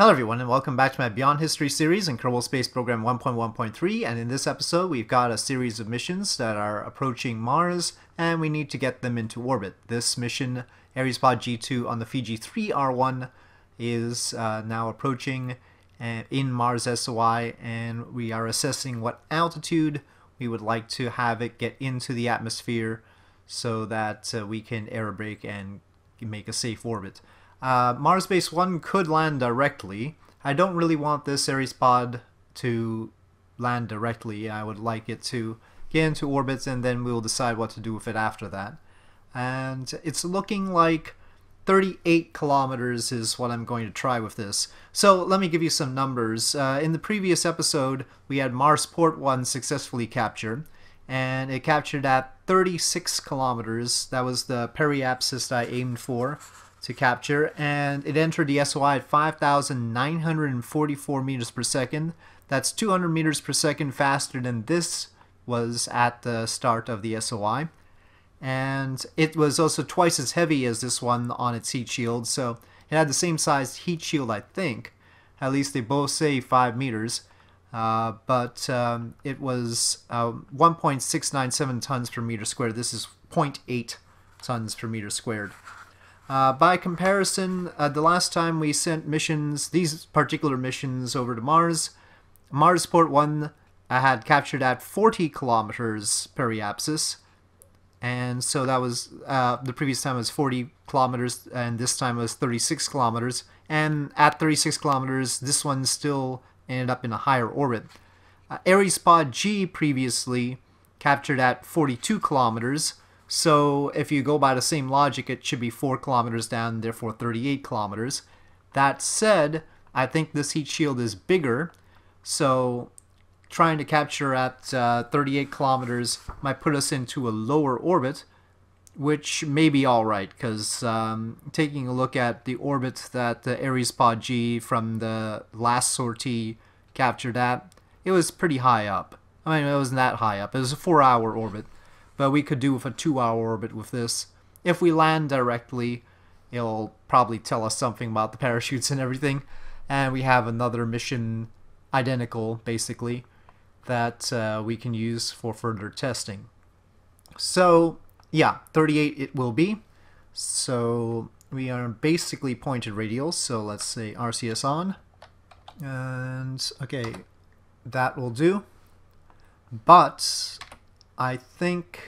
Hello everyone and welcome back to my Beyond History series in Kerbal Space Program 1.1.3 and in this episode we've got a series of missions that are approaching Mars and we need to get them into orbit. This mission, Ares Pod G2 on the Fiji 3R1 is uh, now approaching uh, in Mars SOI and we are assessing what altitude we would like to have it get into the atmosphere so that uh, we can aerobrake and make a safe orbit. Uh, Mars Base 1 could land directly. I don't really want this Ares pod to land directly. I would like it to get into orbit and then we'll decide what to do with it after that. And it's looking like 38 kilometers is what I'm going to try with this. So let me give you some numbers. Uh, in the previous episode, we had Mars Port 1 successfully captured, and it captured at 36 kilometers. That was the periapsis I aimed for to capture, and it entered the SOI at 5,944 meters per second. That's 200 meters per second faster than this was at the start of the SOI. And it was also twice as heavy as this one on its heat shield, so it had the same size heat shield, I think. At least they both say 5 meters. Uh, but um, it was uh, 1.697 tons per meter squared. This is 0.8 tons per meter squared. Uh, by comparison, uh, the last time we sent missions, these particular missions over to Mars, Marsport 1 uh, had captured at 40 kilometers periapsis, and so that was, uh, the previous time was 40 kilometers, and this time was 36 kilometers, and at 36 kilometers, this one still ended up in a higher orbit. Uh, Ares Pod G previously captured at 42 kilometers, so if you go by the same logic, it should be 4 kilometers down, therefore 38 kilometers. That said, I think this heat shield is bigger, so trying to capture at uh, 38 kilometers might put us into a lower orbit, which may be alright, because um, taking a look at the orbit that the Ares Pod G from the last sortie captured at, it was pretty high up. I mean, it wasn't that high up. It was a 4-hour orbit but we could do with a two-hour orbit with this. If we land directly, it'll probably tell us something about the parachutes and everything, and we have another mission identical, basically, that uh, we can use for further testing. So, yeah, 38 it will be. So, we are basically pointed radials, so let's say RCS on. And, okay, that will do. But I think,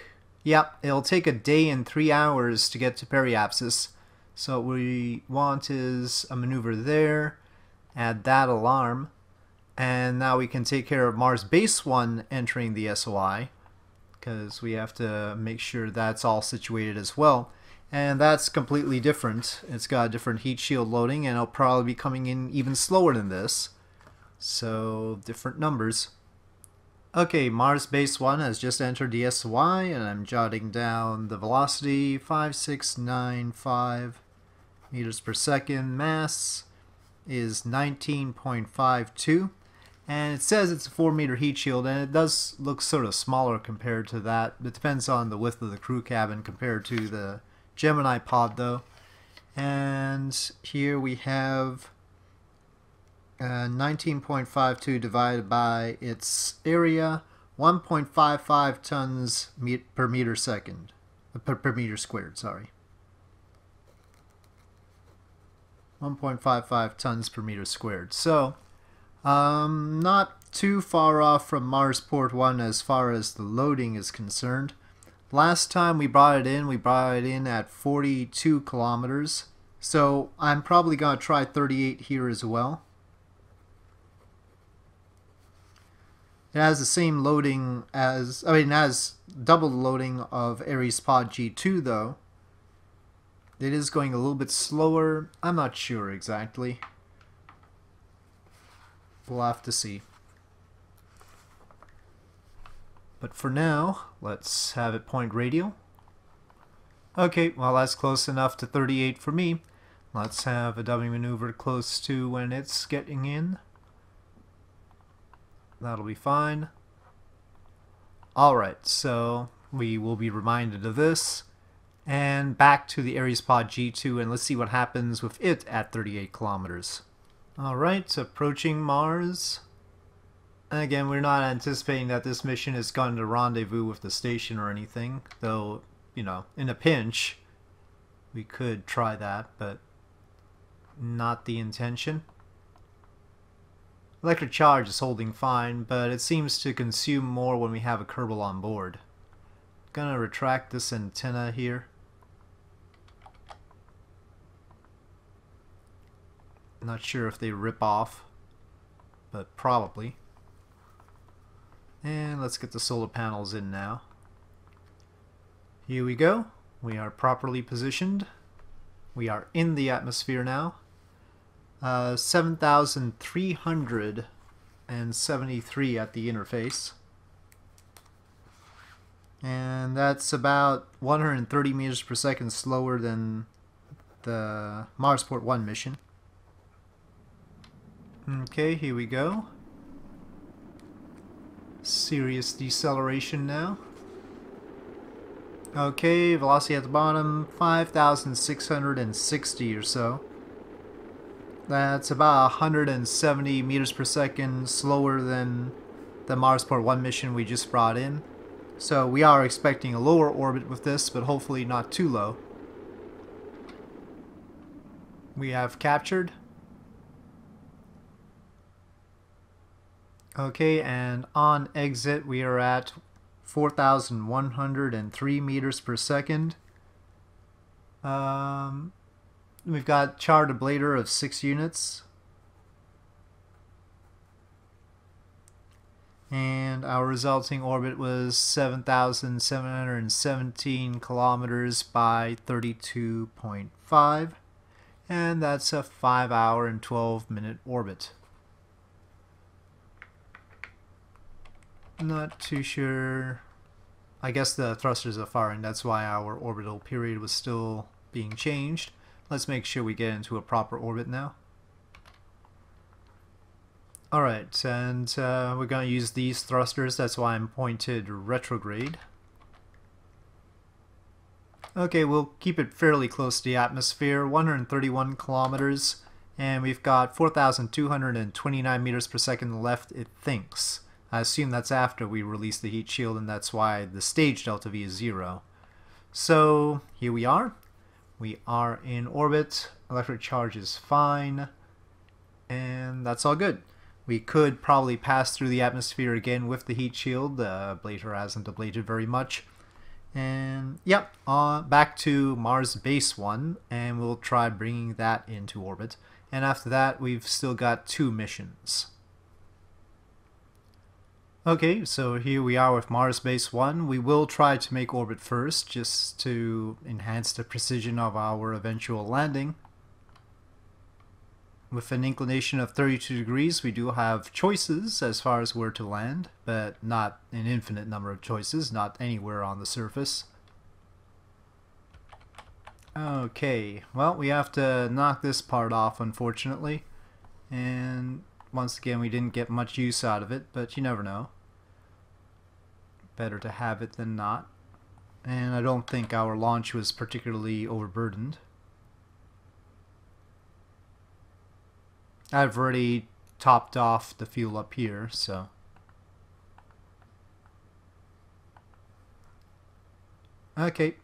yep, it'll take a day and three hours to get to periapsis. So what we want is a maneuver there, add that alarm, and now we can take care of Mars Base 1 entering the SOI, because we have to make sure that's all situated as well. And that's completely different. It's got a different heat shield loading, and it'll probably be coming in even slower than this. So, different numbers. Okay, Mars Base 1 has just entered the SOI, and I'm jotting down the velocity, 5695 meters per second. Mass is 19.52, and it says it's a 4 meter heat shield, and it does look sort of smaller compared to that. It depends on the width of the crew cabin compared to the Gemini pod, though. And here we have 19.52 divided by its area, 1.55 tons per meter second, uh, per, per meter squared, sorry. 1.55 tons per meter squared. So, um, not too far off from Mars Port 1 as far as the loading is concerned. Last time we brought it in, we brought it in at 42 kilometers. So I'm probably going to try 38 here as well. It has the same loading as, I mean, it has double loading of Ares Pod G2 though. It is going a little bit slower. I'm not sure exactly. We'll have to see. But for now, let's have it point radial. Okay, well that's close enough to 38 for me. Let's have a dummy maneuver close to when it's getting in. That'll be fine. Alright, so we will be reminded of this. And back to the Ares Pod G2 and let's see what happens with it at 38 kilometers. Alright, approaching Mars. And Again, we're not anticipating that this mission is going to rendezvous with the station or anything, though, you know, in a pinch, we could try that, but not the intention. Electric charge is holding fine, but it seems to consume more when we have a Kerbal on board. Gonna retract this antenna here. Not sure if they rip off, but probably. And let's get the solar panels in now. Here we go. We are properly positioned. We are in the atmosphere now. Uh, 7,373 at the interface. And that's about 130 meters per second slower than the Marsport 1 mission. Okay, here we go. Serious deceleration now. Okay, velocity at the bottom, 5,660 or so. That's about 170 meters per second slower than the Marsport 1 mission we just brought in. So we are expecting a lower orbit with this, but hopefully not too low. We have captured Okay, and on exit we are at 4,103 meters per second. Um, we've got char ablator of 6 units. And our resulting orbit was 7,717 kilometers by 32.5. And that's a 5 hour and 12 minute orbit. Not too sure. I guess the thrusters are firing. That's why our orbital period was still being changed. Let's make sure we get into a proper orbit now. Alright, and uh, we're going to use these thrusters. That's why I'm pointed retrograde. Okay, we'll keep it fairly close to the atmosphere, 131 kilometers, and we've got 4,229 meters per second left, it thinks. I assume that's after we release the heat shield and that's why the stage delta V is zero. So here we are. We are in orbit. Electric charge is fine. And that's all good. We could probably pass through the atmosphere again with the heat shield. The ablator hasn't ablated very much. And yep, uh, back to Mars Base 1, and we'll try bringing that into orbit. And after that, we've still got two missions. Okay, so here we are with Mars Base 1. We will try to make orbit first, just to enhance the precision of our eventual landing. With an inclination of 32 degrees, we do have choices as far as where to land, but not an infinite number of choices, not anywhere on the surface. Okay, well, we have to knock this part off, unfortunately. And once again, we didn't get much use out of it, but you never know. Better to have it than not. And I don't think our launch was particularly overburdened. I've already topped off the fuel up here, so... Okay,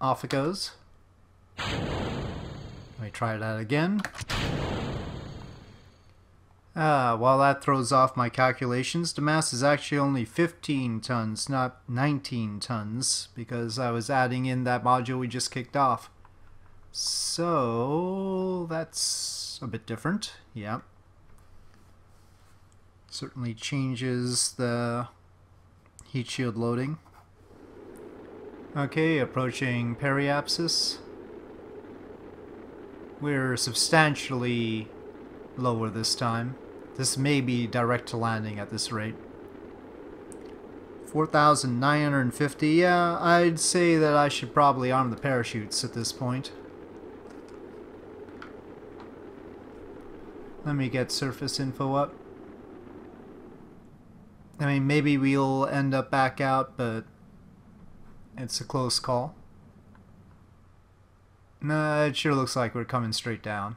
off it goes. Let me try that again. Ah, while that throws off my calculations, the mass is actually only 15 tons, not 19 tons, because I was adding in that module we just kicked off. So, that's a bit different, yeah. Certainly changes the heat shield loading. Okay, approaching periapsis. We're substantially lower this time. This may be direct to landing at this rate. 4,950. Yeah, I'd say that I should probably arm the parachutes at this point. Let me get surface info up. I mean, maybe we'll end up back out, but it's a close call. No, it sure looks like we're coming straight down.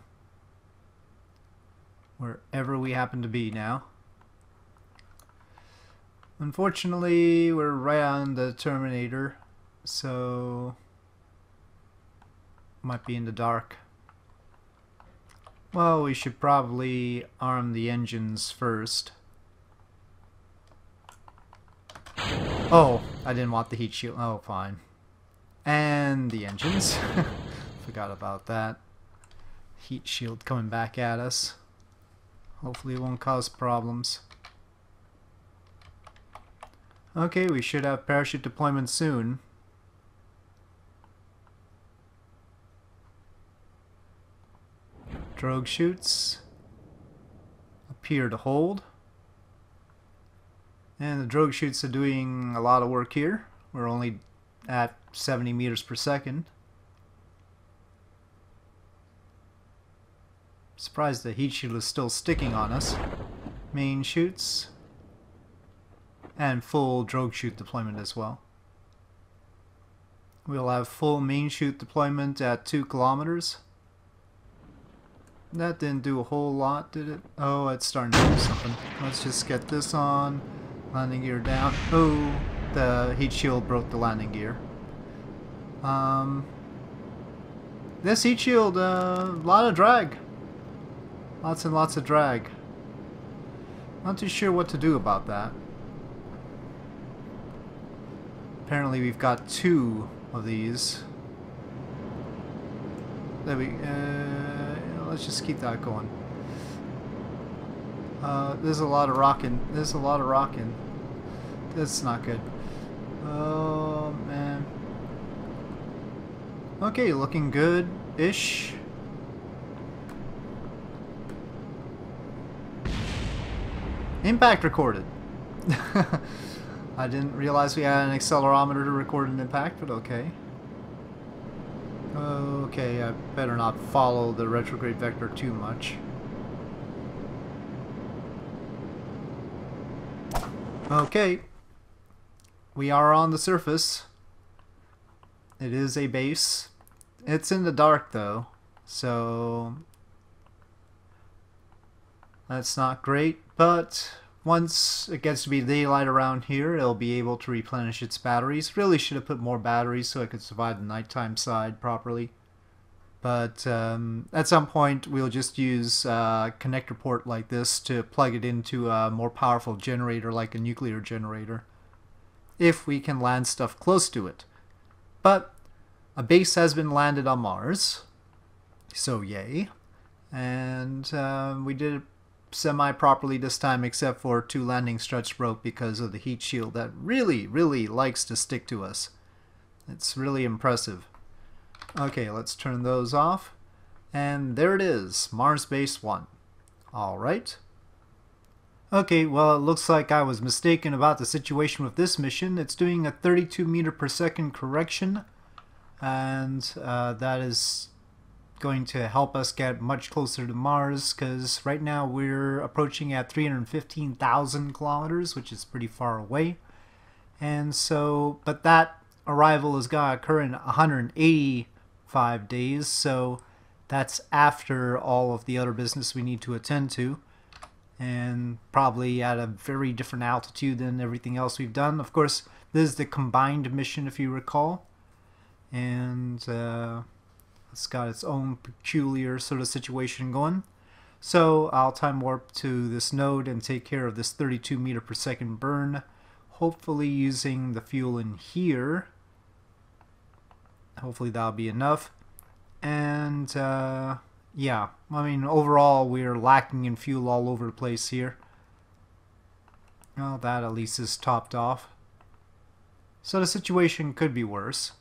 Wherever we happen to be now. Unfortunately, we're right on the Terminator, so might be in the dark. Well, we should probably arm the engines first. Oh, I didn't want the heat shield. Oh, fine. And the engines. Forgot about that. Heat shield coming back at us. Hopefully it won't cause problems. Okay, we should have parachute deployment soon. Drogue chutes appear to hold. And the drogue chutes are doing a lot of work here. We're only at 70 meters per second. Surprised the heat shield is still sticking on us. Main chutes. And full drogue chute deployment as well. We'll have full main chute deployment at 2 kilometers. That didn't do a whole lot, did it? Oh, it's starting to do something. Let's just get this on. Landing gear down. Oh, the heat shield broke the landing gear. Um, this heat shield, a uh, lot of drag. Lots and lots of drag. Not too sure what to do about that. Apparently we've got two of these. There we, uh, let's just keep that going. Uh, there's a lot of rocking. There's a lot of rocking. That's not good. Oh, man. Okay, looking good-ish. Impact recorded. I didn't realize we had an accelerometer to record an impact, but okay. Okay, I better not follow the retrograde vector too much. Okay. We are on the surface. It is a base. It's in the dark though, so that's not great, but once it gets to be daylight around here, it'll be able to replenish its batteries. Really should have put more batteries so it could survive the nighttime side properly. But um, at some point, we'll just use a connector port like this to plug it into a more powerful generator like a nuclear generator. If we can land stuff close to it. But a base has been landed on Mars. So yay. And um, we did it semi-properly this time except for two landing struts broke because of the heat shield that really, really likes to stick to us. It's really impressive. Okay, let's turn those off. And there it is, Mars Base 1. Alright. Okay, well it looks like I was mistaken about the situation with this mission. It's doing a 32 meter per second correction and uh, that is going to help us get much closer to Mars because right now we're approaching at 315,000 kilometers, which is pretty far away. And so, but that arrival is going to occur in 185 days, so that's after all of the other business we need to attend to. And probably at a very different altitude than everything else we've done. Of course, this is the combined mission, if you recall. And, uh, it's got its own peculiar sort of situation going. So I'll time warp to this node and take care of this 32 meter per second burn, hopefully using the fuel in here. Hopefully that'll be enough. And uh, yeah, I mean overall we're lacking in fuel all over the place here. Well, that at least is topped off. So the situation could be worse.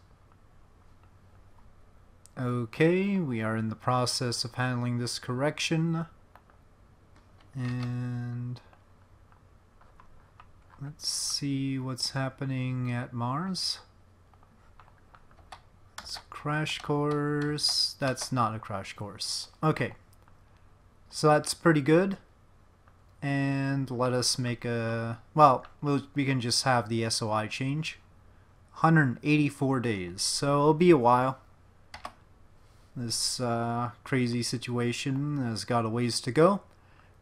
Okay, we are in the process of handling this correction. And let's see what's happening at Mars. It's a crash course. That's not a crash course. Okay. So that's pretty good. And let us make a... Well, we'll we can just have the SOI change. 184 days. So it'll be a while. This uh, crazy situation has got a ways to go.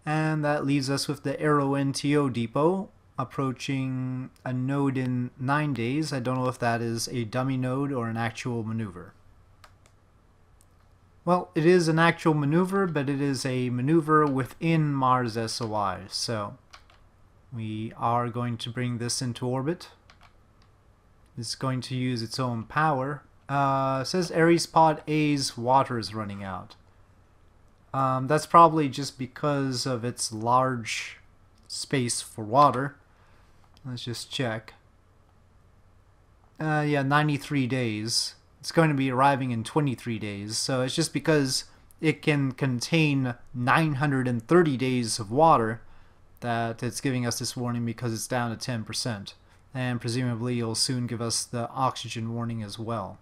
And that leaves us with the Aero NTO depot approaching a node in 9 days. I don't know if that is a dummy node or an actual maneuver. Well, it is an actual maneuver, but it is a maneuver within Mars SOI. So we are going to bring this into orbit. It's going to use its own power. Uh, says Ares Pod A's water is running out. Um, that's probably just because of its large space for water. Let's just check. Uh, yeah, 93 days. It's going to be arriving in 23 days, so it's just because it can contain 930 days of water that it's giving us this warning because it's down to 10%. And presumably it'll soon give us the oxygen warning as well.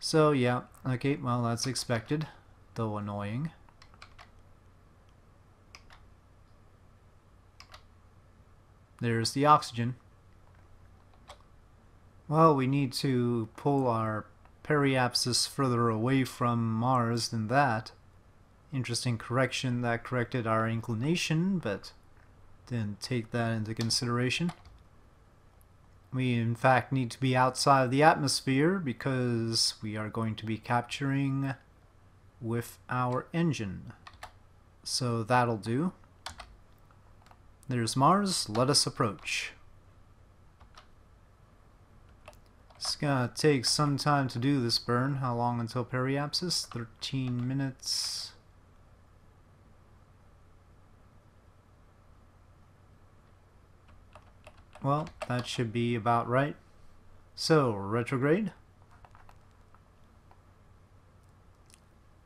So yeah, okay, well that's expected, though annoying. There's the oxygen. Well, we need to pull our periapsis further away from Mars than that. Interesting correction that corrected our inclination, but didn't take that into consideration. We in fact need to be outside of the atmosphere because we are going to be capturing with our engine. So that'll do. There's Mars, let us approach. It's gonna take some time to do this burn. How long until periapsis? 13 minutes. Well, that should be about right. So, retrograde.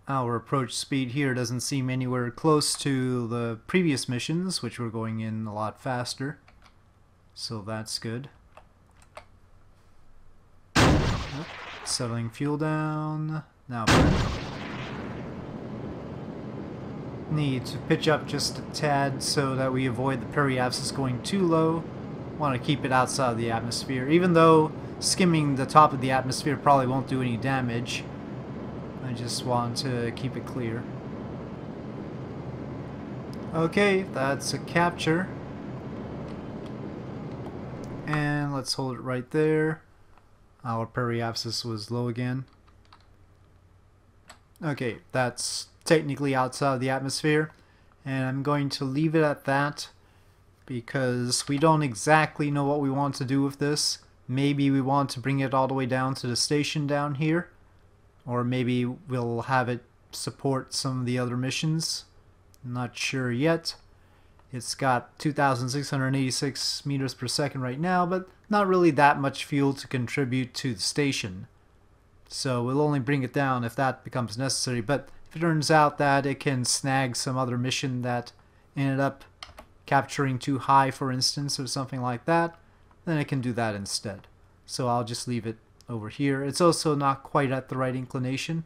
Our approach speed here doesn't seem anywhere close to the previous missions, which were going in a lot faster. So that's good. Settling fuel down. Now Need to pitch up just a tad so that we avoid the periapsis going too low. Want to keep it outside of the atmosphere. Even though skimming the top of the atmosphere probably won't do any damage. I just want to keep it clear. Okay, that's a capture. And let's hold it right there. Our periapsis was low again. Okay, that's technically outside of the atmosphere. And I'm going to leave it at that because we don't exactly know what we want to do with this. Maybe we want to bring it all the way down to the station down here. Or maybe we'll have it support some of the other missions. Not sure yet. It's got 2,686 meters per second right now, but not really that much fuel to contribute to the station. So we'll only bring it down if that becomes necessary. But if it turns out that it can snag some other mission that ended up capturing too high, for instance, or something like that, then I can do that instead. So I'll just leave it over here. It's also not quite at the right inclination.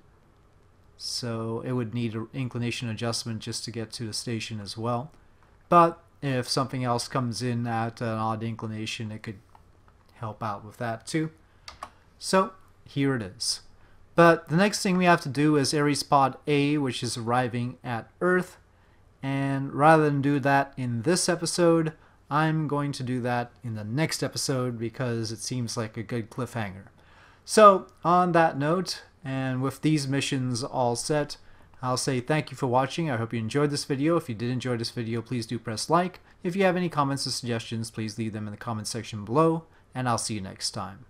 So it would need an inclination adjustment just to get to the station as well. But if something else comes in at an odd inclination, it could help out with that too. So here it is. But the next thing we have to do is Ares Pod A, which is arriving at Earth. And rather than do that in this episode, I'm going to do that in the next episode because it seems like a good cliffhanger. So, on that note, and with these missions all set, I'll say thank you for watching. I hope you enjoyed this video. If you did enjoy this video, please do press like. If you have any comments or suggestions, please leave them in the comment section below, and I'll see you next time.